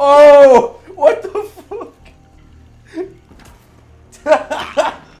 oh!